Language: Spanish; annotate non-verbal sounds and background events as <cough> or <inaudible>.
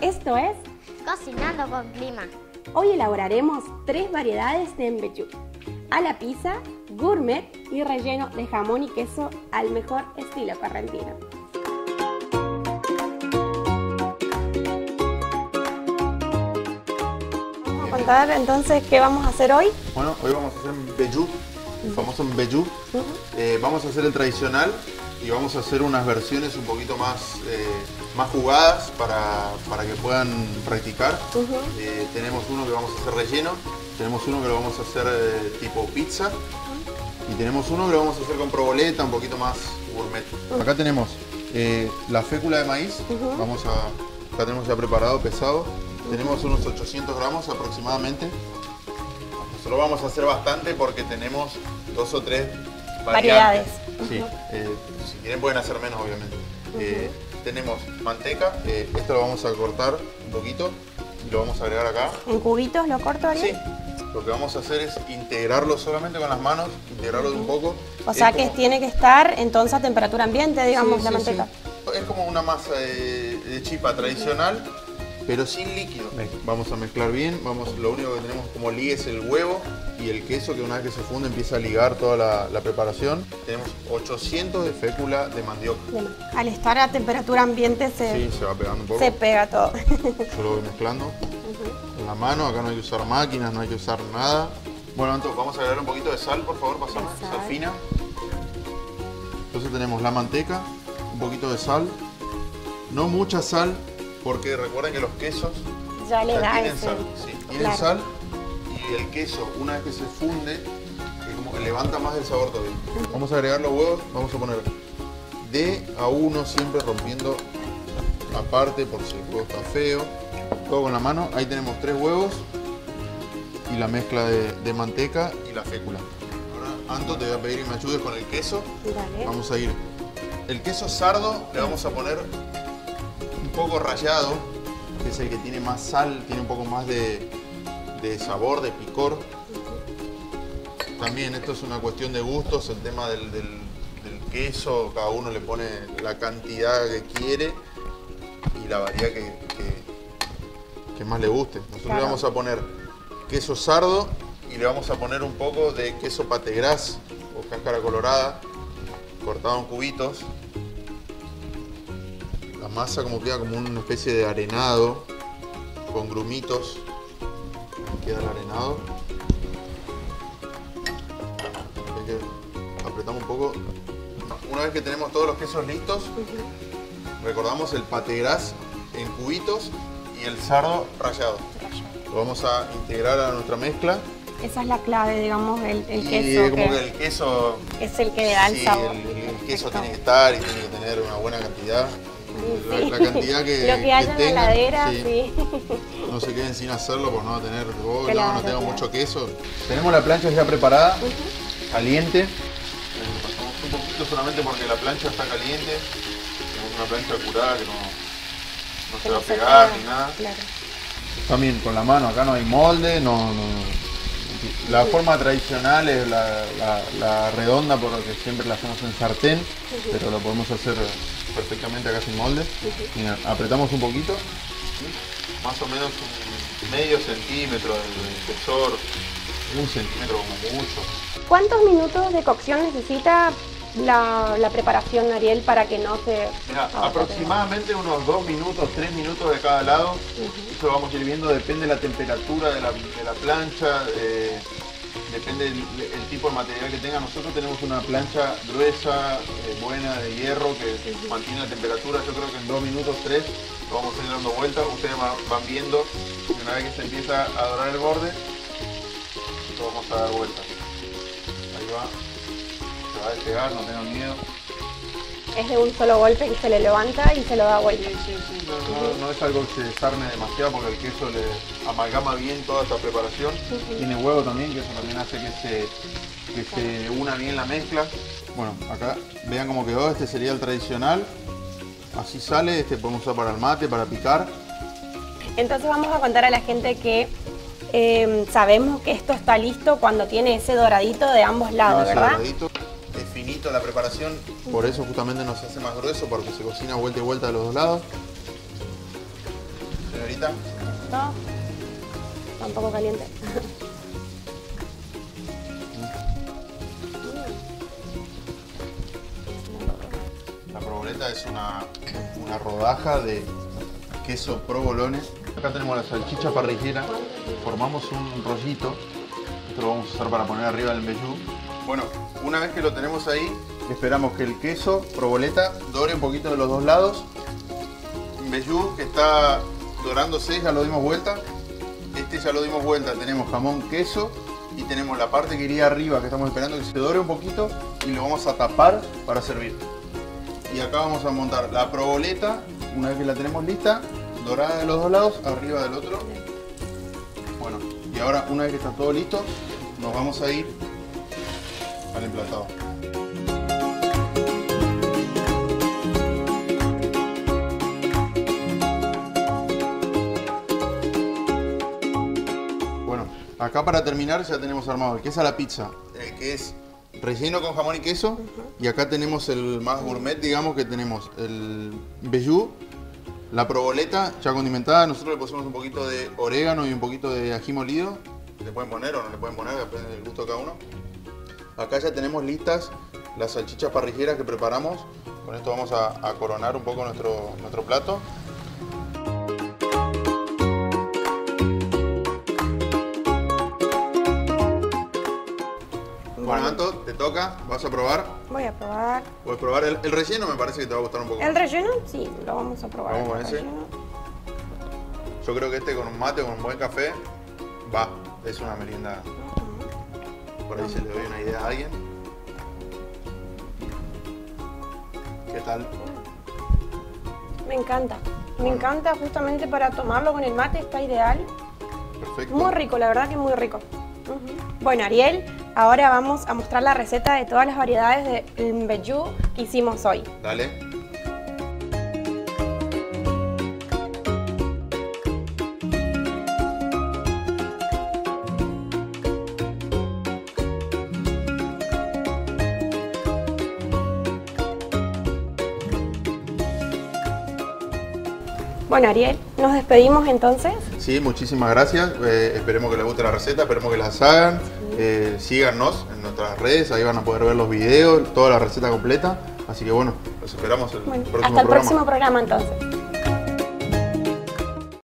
Esto es Cocinando con clima. Hoy elaboraremos tres variedades de embellú. A la pizza, gourmet y relleno de jamón y queso al mejor estilo correntino. Vamos a contar entonces qué vamos a hacer hoy. Bueno, hoy vamos a hacer un bellú, el famoso bellú. Eh, vamos a hacer el tradicional y vamos a hacer unas versiones un poquito más, eh, más jugadas para, para que puedan practicar. Eh, tenemos uno que vamos a hacer relleno, tenemos uno que lo vamos a hacer eh, tipo pizza y tenemos uno que lo vamos a hacer con proboleta, un poquito más gourmet. Acá tenemos eh, la fécula de maíz, vamos a, acá tenemos ya preparado, pesado. Tenemos unos 800 gramos aproximadamente. Nosotros vamos a hacer bastante porque tenemos dos o tres Variedades. Sí, si quieren pueden hacer menos obviamente. Eh, tenemos manteca, eh, esto lo vamos a cortar un poquito y lo vamos a agregar acá. ¿En cubitos lo corto, Ariel? Sí, lo que vamos a hacer es integrarlo solamente con las manos, integrarlo un poco. O sea Es que como- tiene que estar entonces a temperatura ambiente, digamos, Sí, la sí, manteca. sí. Es como una masa de, de chipa tradicional, pero sin líquido. Vamos a mezclar bien, vamos, lo único que tenemos como ligue es el huevo y el queso que una vez que se funde empieza a ligar toda la, la preparación. Tenemos 800 de fécula de mandioca. Bueno, al estar a temperatura ambiente se, Sí, se va pegando un poco. se pega todo. Yo lo voy mezclando con la mano, acá no hay que usar máquinas, no hay que usar nada. Bueno, Anto, vamos a agregar un poquito de sal, por favor, pasame, De sal. sal fina. Entonces tenemos la manteca, un poquito de sal, no mucha sal, porque recuerden que los quesos ya le da tienen ese... sal, sí, tienen claro. sal y el queso, una vez que se funde, como que levanta más el sabor todavía. Vamos a agregar los huevos, vamos a poner de a uno, siempre rompiendo aparte por si el huevo está feo. Todo con la mano, ahí tenemos tres huevos y la mezcla de, de manteca y la fécula. Ahora, Anto, te voy a pedir que me ayudes con el queso. Dale. Vamos a ir. El queso sardo le vamos a poner un poco rallado, que es el que tiene más sal, tiene un poco más de, de sabor, de picor. También esto es una cuestión de gustos, el tema del, del- del queso, cada uno le pone la cantidad que quiere y la variedad que, que- que más le guste. Nosotros Claro. le vamos a poner queso sardo y le vamos a poner un poco de queso pategras o cáscara colorada cortado en cubitos. Masa como queda como una especie de arenado con grumitos. Queda el arenado. Que apretamos un poco. Una vez que tenemos todos los quesos listos, recordamos el pategras en cubitos y el sardo rallado. Lo vamos a integrar a nuestra mezcla. Esa es la clave, digamos, el, el y queso como que, que el queso es el que le da el Sí, sabor. el, el queso tiene que estar y tiene que tener una buena cantidad. La, Sí. la cantidad que, <laughs> Lo que haya en la heladera, sí. sí. No se queden sin hacerlo por no tener, oh, Claro, no, no tengo claro. mucho queso. Tenemos la plancha ya preparada, caliente. Pasamos un poquito solamente porque la plancha está caliente. Tenemos una plancha curada que no, no se Que va a pegar pega, ni nada. Claro. También con la mano, acá no hay molde, no, no- La forma tradicional es la, la- la redonda porque siempre la hacemos en sartén, pero lo podemos hacer perfectamente acá sin molde. Mira, apretamos un poquito, más o menos un medio centímetro de de espesor, un centímetro como mucho. ¿Cuántos minutos de cocción necesita la, la preparación, Ariel, para que no se... Mira, Ah, aproximadamente unos 2 minutos, 3 minutos de cada lado. Eso lo vamos a ir viendo, depende de la temperatura de la, de la plancha, eh, depende del el tipo de material que tenga. Nosotros tenemos una plancha gruesa, eh, buena, de hierro, que mantiene la temperatura. Yo creo que en 2 minutos, 3 lo vamos a ir dando vueltas. Ustedes va- van viendo y una vez que se empieza a dorar el borde, lo vamos a dar vueltas. Ahí va, se va a despegar, no tengan miedo. Es de un solo golpe que se le levanta y se lo da vuelta. Sí, sí, sí, no, es algo que se desarme demasiado porque el queso le amalgama bien toda esta preparación. Tiene huevo también, que eso también hace que se, que se una bien la mezcla. Bueno, acá vean cómo quedó, este sería el tradicional. Así sale, este podemos usar para el mate, para picar. Entonces vamos a contar a la gente que eh, sabemos que esto está listo cuando tiene ese doradito de ambos lados, ¿verdad? doradito. Es finito la preparación, por eso justamente nos hace más grueso, porque se cocina vuelta y vuelta de los dos lados. calientita. ¿No? Está un poco caliente. La proboleta es una, una rodaja de queso provolone. Acá tenemos la salchicha parrillera. Formamos un rollito. Esto lo vamos a usar para poner arriba del mbejú. Bueno, una vez que lo tenemos ahí, esperamos que el queso proboleta dore un poquito de los dos lados. Mbejú que está dorándose, ya lo dimos vuelta. Este ya lo dimos vuelta. Tenemos jamón, queso y tenemos la parte que iría arriba que estamos esperando que se dore un poquito y lo vamos a tapar para servir. Y acá vamos a montar la proboleta, una vez que la tenemos lista, dorada de los dos lados, arriba del otro. Bueno, y ahora una vez que está todo listo, nos vamos a ir al emplatado. Acá para terminar ya tenemos armado el queso a la pizza, que es relleno con jamón y queso. Y acá tenemos el más gourmet, digamos, que tenemos el bejú, la proboleta ya condimentada. Nosotros le pusimos un poquito de orégano y un poquito de ají molido. Le pueden poner o no le pueden poner, depende del gusto de cada uno. Acá ya tenemos listas las salchichas parrilleras que preparamos. Con esto vamos a, a coronar un poco nuestro, nuestro plato. Toca, vas a probar. Voy a probar. Puedes probar el, el relleno, me parece que te va a gustar un poco. El relleno, sí, lo vamos a probar. Vamos con ese. relleno. Yo creo que este con un mate o con un buen café va, es una merienda. Por ahí se le doy una idea a alguien. ¿Qué tal? Me encanta. Me encanta justamente para tomarlo con el mate, está ideal. Perfecto. Muy rico, la verdad que muy rico. Bueno, Ariel, ahora vamos a mostrar la receta de todas las variedades de mbejú que hicimos hoy. Dale. Bueno, Ariel, nos despedimos entonces. Sí, muchísimas gracias. Eh, esperemos que les guste la receta, esperemos que las hagan. Eh, síganos en nuestras redes, ahí van a poder ver los videos, toda la receta completa. Así que bueno, los esperamos el Bueno, próximo hasta el programa. próximo programa entonces.